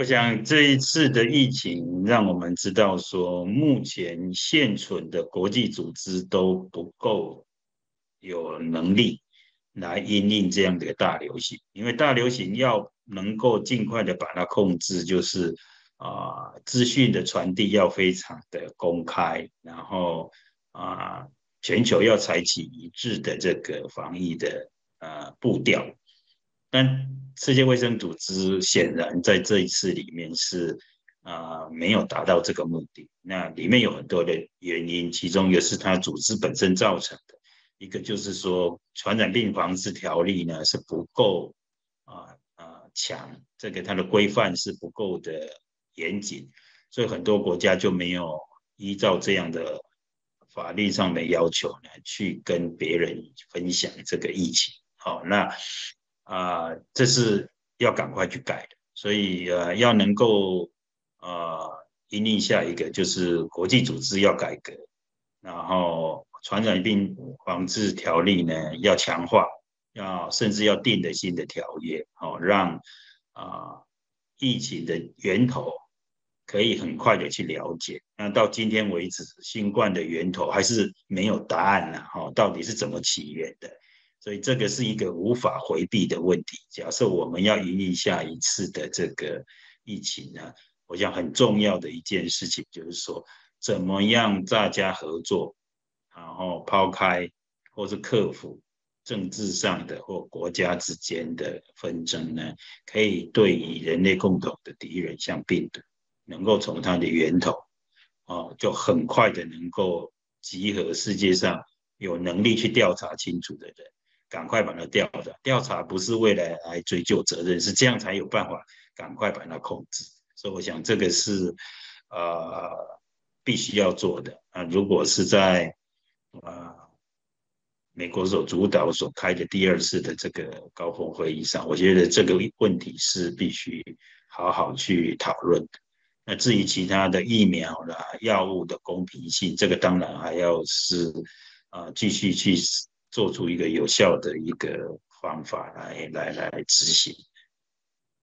我想这一次的疫情让我们知道，说目前现存的国际组织都不够有能力来应应这样的大流行，因为大流行要能够尽快的把它控制，就是啊资讯的传递要非常的公开，然后啊全球要采取一致的这个防疫的呃步调，但。世界卫生组织显然在这一次里面是啊没有达到这个目的。那里面有很多的原因，其中一个是它组织本身造成的，一个就是说传染病防治条例呢是不够啊啊强，这个它的规范是不够的严谨，所以很多国家就没有依照这样的法律上的要求呢去跟别人分享这个疫情。好，那。啊，这是要赶快去改的，所以呃，要能够呃，引领下一个就是国际组织要改革，然后传染病防治条例呢要强化，要甚至要定的新的条约，哦，让啊疫情的源头可以很快的去了解。那到今天为止，新冠的源头还是没有答案呢，哈，到底是怎么起源的？所以这个是一个无法回避的问题。假设我们要迎领下一次的这个疫情呢，我想很重要的一件事情就是说，怎么样大家合作，然后抛开或是克服政治上的或国家之间的纷争呢，可以对于人类共同的敌人，像病毒，能够从它的源头，哦，就很快的能够集合世界上有能力去调查清楚的人。赶快把它调查，调查不是为了来追究责任，是这样才有办法赶快把它控制。所以我想这个是呃必须要做的啊。如果是在啊美国所主导所开的第二次的这个高峰会议上，我觉得这个问题是必须好好去讨论的。那至于其他的疫苗啦、药物的公平性，这个当然还要是啊继续去。做出一个有效的一个方法来来来执行。